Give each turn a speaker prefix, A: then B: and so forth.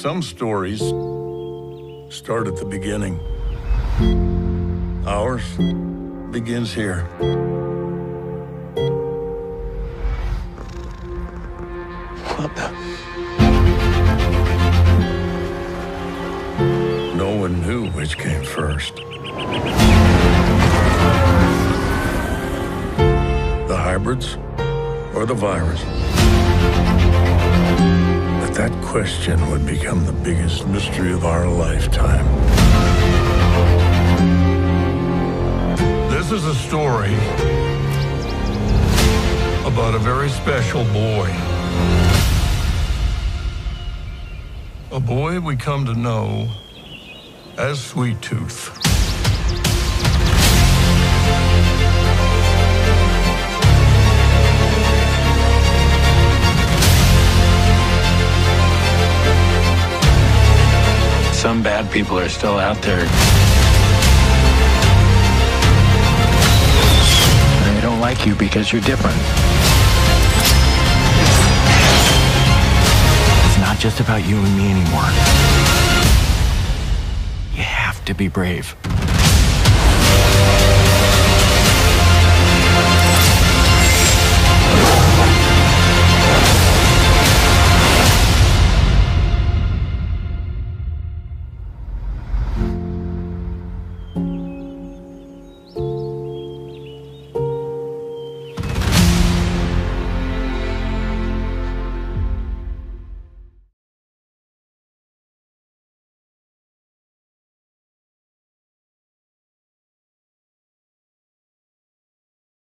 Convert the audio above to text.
A: Some stories start at the beginning. Ours begins here.
B: What the?
A: No one knew which came first. The hybrids or the virus? That question would become the biggest mystery of our lifetime. This is a story about a very special boy. A boy we come to know as Sweet Tooth.
B: Some bad people are still out there. And they don't like you because you're different. It's not just about you and me anymore. You have to be brave.